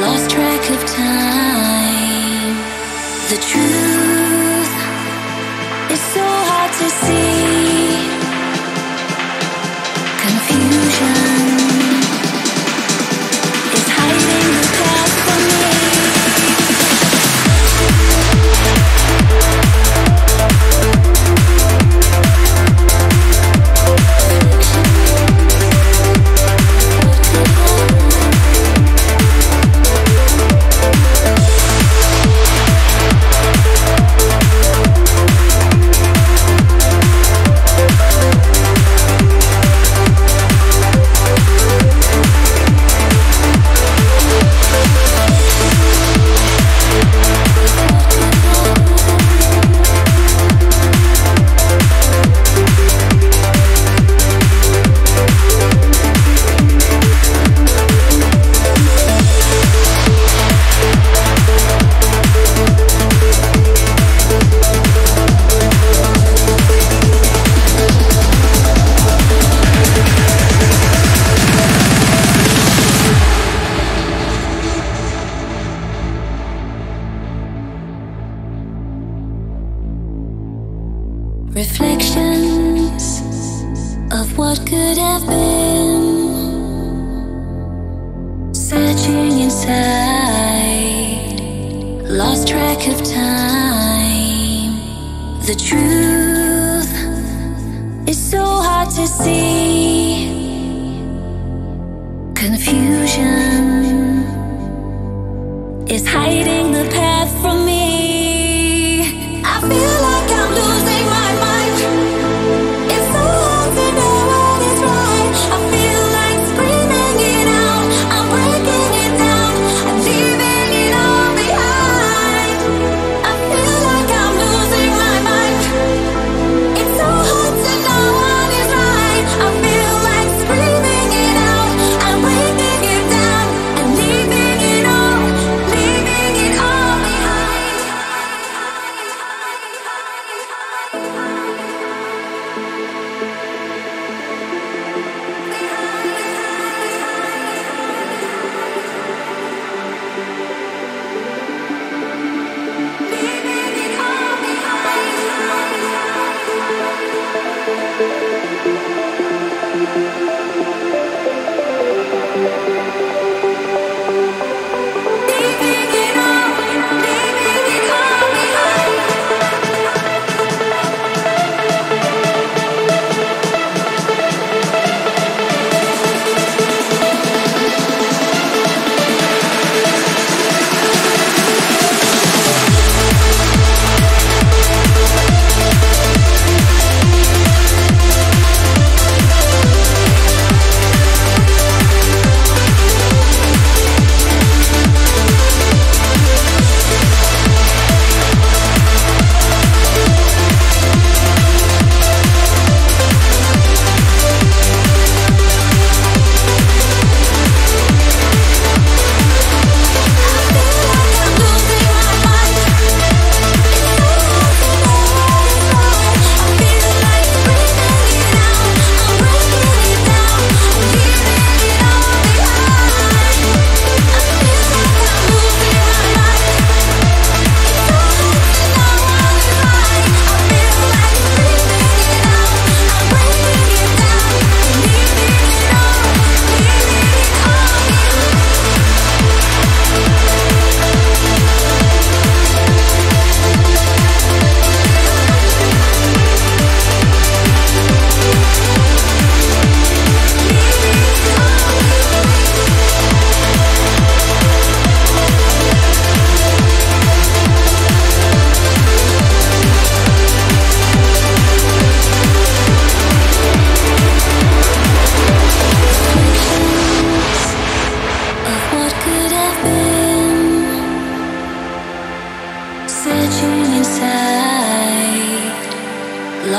lost track of time. The truth. Reflections of what could have been. Searching inside, lost track of time. The truth is so hard to see. Confusion.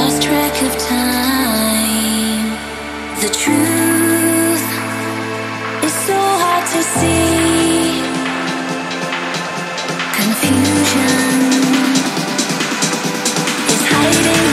lost track of time. The truth is so hard to see. Confusion is hiding.